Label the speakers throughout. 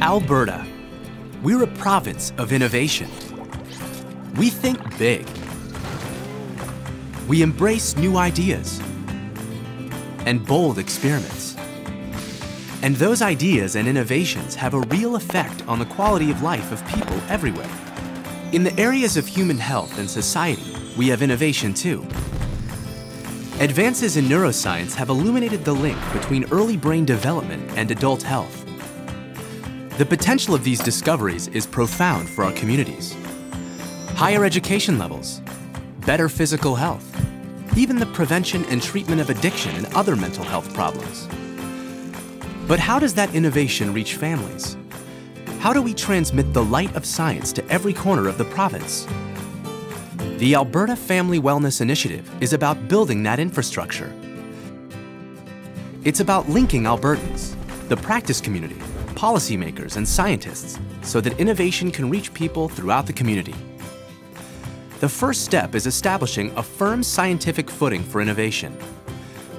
Speaker 1: Alberta. We're a province of innovation. We think big. We embrace new ideas and bold experiments. And those ideas and innovations have a real effect on the quality of life of people everywhere. In the areas of human health and society, we have innovation too. Advances in neuroscience have illuminated the link between early brain development and adult health. The potential of these discoveries is profound for our communities. Higher education levels, better physical health, even the prevention and treatment of addiction and other mental health problems. But how does that innovation reach families? How do we transmit the light of science to every corner of the province? The Alberta Family Wellness Initiative is about building that infrastructure. It's about linking Albertans, the practice community, policymakers, and scientists so that innovation can reach people throughout the community. The first step is establishing a firm scientific footing for innovation.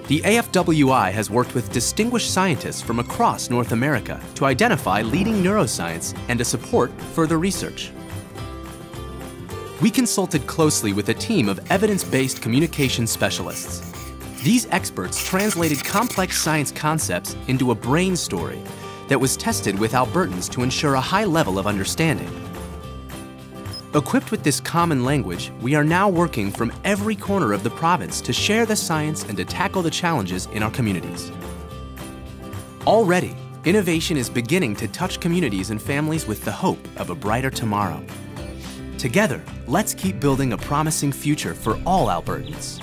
Speaker 1: The AFWI has worked with distinguished scientists from across North America to identify leading neuroscience and to support further research. We consulted closely with a team of evidence-based communication specialists. These experts translated complex science concepts into a brain story that was tested with Albertans to ensure a high level of understanding. Equipped with this common language, we are now working from every corner of the province to share the science and to tackle the challenges in our communities. Already, innovation is beginning to touch communities and families with the hope of a brighter tomorrow. Together, let's keep building a promising future for all Albertans.